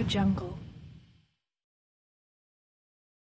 Jungle.